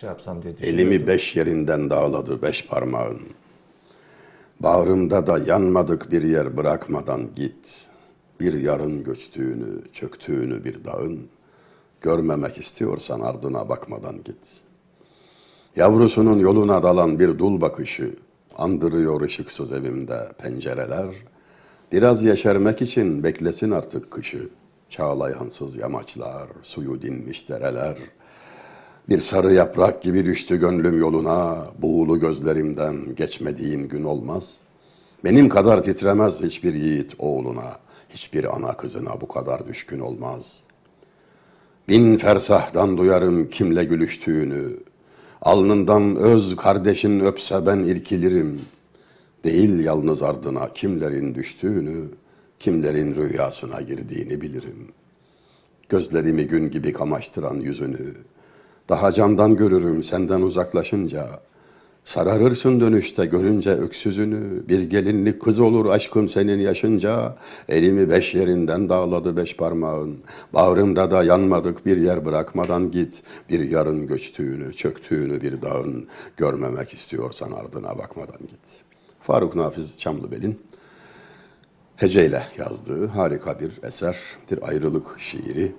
şey yapsam diye. Elimi beş yerinden dağladı beş parmağın. Bağrımda da yanmadık bir yer bırakmadan git. Bir yarın göçtüğünü, çöktüğünü bir dağın. Görmemek istiyorsan ardına bakmadan git. Yavrusunun yoluna dalan bir dul bakışı, andırıyor ışıksız evimde pencereler. Biraz yeşermek için beklesin artık kışı. Çağlayansız yamaçlar, suyu dinmiş dereler. Bir sarı yaprak gibi düştü gönlüm yoluna, buğulu gözlerimden geçmediğin gün olmaz. Benim kadar titremez hiçbir yiğit oğluna, hiçbir ana kızına bu kadar düşkün olmaz. Bin fersahtan duyarım kimle gülüştüğünü, alnından öz kardeşin öpse ben irkilirim. Değil yalnız ardına kimlerin düştüğünü, kimlerin rüyasına girdiğini bilirim. Gözlerimi gün gibi kamaştıran yüzünü, daha candan görürüm senden uzaklaşınca. Sararırsın dönüşte görünce öksüzünü. Bir gelinlik kız olur aşkım senin yaşınca. Elimi beş yerinden dağladı beş parmağın. Bağrımda da yanmadık bir yer bırakmadan git. Bir yarın göçtüğünü, çöktüğünü bir dağın. Görmemek istiyorsan ardına bakmadan git. Faruk Nafiz Çamlıbel'in heceyle yazdığı harika bir eser, bir ayrılık şiiri.